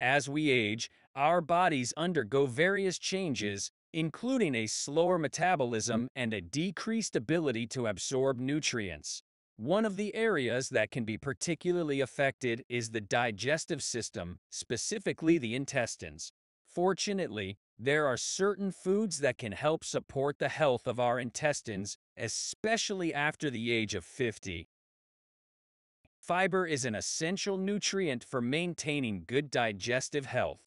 As we age, our bodies undergo various mm. changes, including a slower mm. metabolism and a decreased ability to absorb nutrients. One of the areas that can be particularly affected is the digestive system, specifically the intestines. Fortunately, there are certain foods that can help support the health of our intestines, especially after the age of 50. Fiber is an essential nutrient for maintaining good digestive health.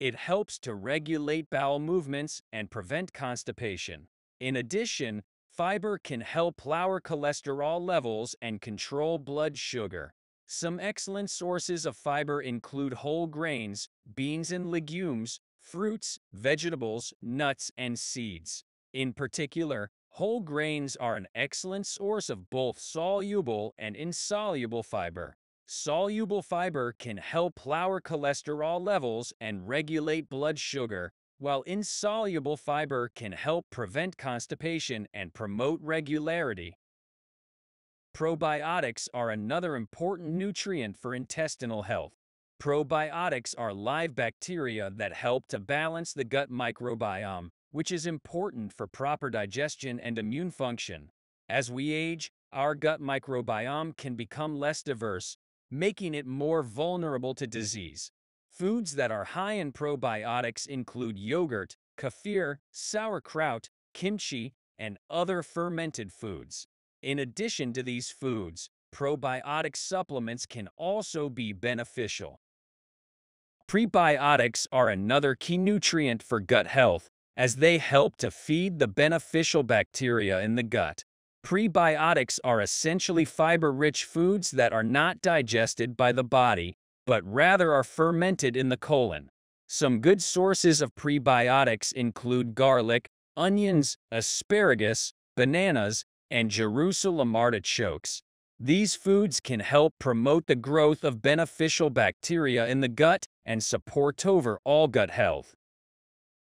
It helps to regulate bowel movements and prevent constipation. In addition, fiber can help lower cholesterol levels and control blood sugar. Some excellent sources of fiber include whole grains, beans and legumes, fruits, vegetables, nuts, and seeds. In particular, whole grains are an excellent source of both soluble and insoluble fiber. Soluble fiber can help lower cholesterol levels and regulate blood sugar, while insoluble fiber can help prevent constipation and promote regularity. Probiotics are another important nutrient for intestinal health. Probiotics are live bacteria that help to balance the gut microbiome, which is important for proper digestion and immune function. As we age, our gut microbiome can become less diverse, making it more vulnerable to disease. Foods that are high in probiotics include yogurt, kefir, sauerkraut, kimchi, and other fermented foods. In addition to these foods, probiotic supplements can also be beneficial. Prebiotics are another key nutrient for gut health, as they help to feed the beneficial bacteria in the gut. Prebiotics are essentially fiber-rich foods that are not digested by the body, but rather are fermented in the colon. Some good sources of prebiotics include garlic, onions, asparagus, bananas, and Jerusalem artichokes. These foods can help promote the growth of beneficial bacteria in the gut and support overall gut health.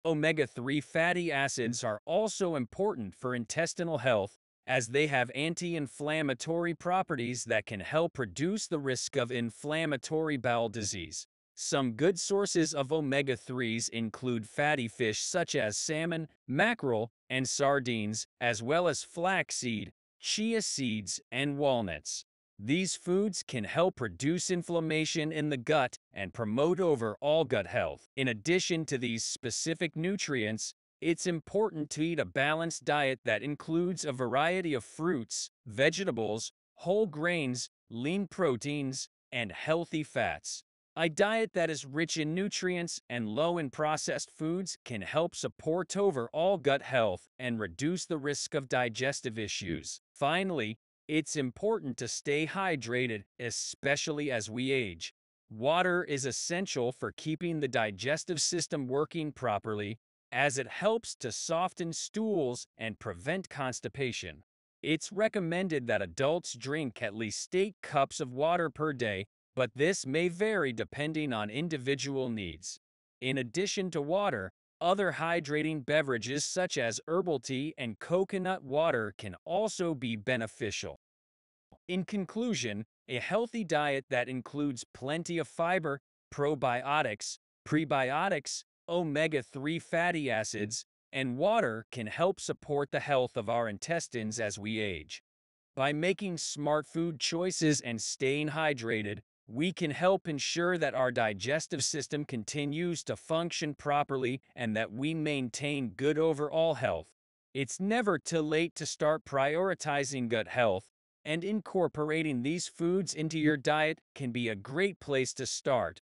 Omega-3 fatty hmm. acids are also important for intestinal health as they have anti-inflammatory properties that can help reduce the risk of inflammatory bowel disease. Some good sources of omega-3s include fatty fish such as salmon, mackerel, and sardines, as well as flaxseed, chia seeds, and walnuts. These foods can help reduce inflammation in the gut and promote overall gut health. In addition to these specific nutrients, it's important to eat a balanced diet that includes a variety of fruits, vegetables, whole grains, lean proteins, and healthy fats. A diet that is rich in nutrients and low in processed foods can help support overall gut health and reduce the risk of digestive issues. Finally, it's important to stay hydrated, especially as we age. Water is essential for keeping the digestive system working properly, as it helps to soften stools and prevent constipation. It's recommended that adults drink at least 8 cups of water per day but this may vary depending on individual needs. In addition to water, other hydrating beverages such as herbal tea and coconut water can also be beneficial. In conclusion, a healthy diet that includes plenty of fiber, probiotics, prebiotics, omega-3 fatty acids, and water can help support the health of our intestines as we age. By making smart food choices and staying hydrated, we can help ensure that our digestive system continues to function properly and that we maintain good overall health. It's never too late to start prioritizing gut health, and incorporating these foods into your diet can be a great place to start.